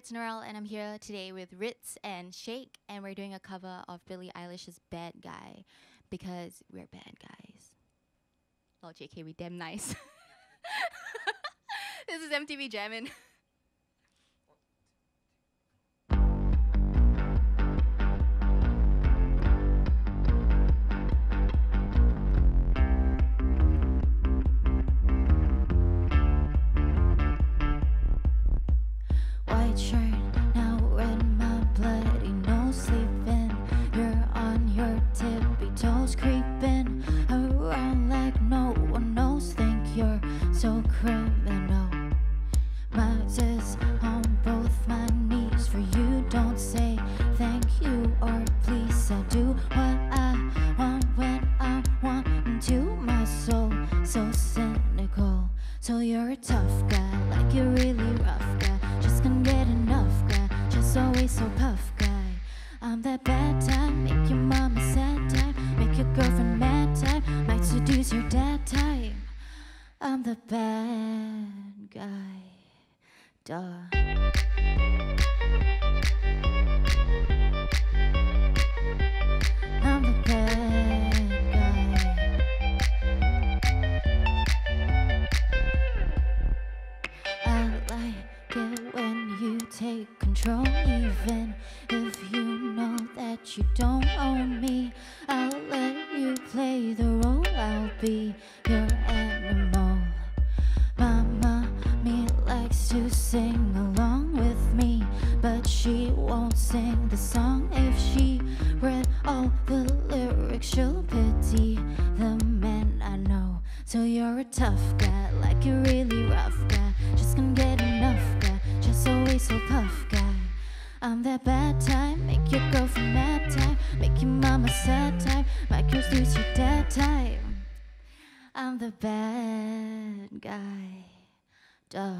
it's Narelle, and I'm here today with Ritz and Shake, and we're doing a cover of Billie Eilish's Bad Guy because we're bad guys. Oh, JK, we damn nice. this is MTV Jammin'. I'm the bad guy, duh. I'm the bad guy. I like it when you take control, even if you know that you don't own me. I'll let you play the role, I'll be your pity the men I know. So you're a tough guy, like you're really rough guy. Just can't get enough guy, just always so puff guy. I'm that bad type, make your girlfriend mad type, make your mama sad type, make yours lose your dad type. I'm the bad guy. Duh.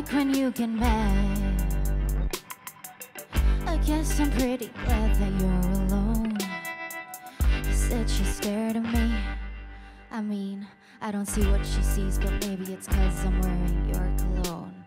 Like when you get mad. I guess I'm pretty glad that you're alone. You said she stared at me. I mean, I don't see what she sees, but maybe it's cause I'm wearing your cologne.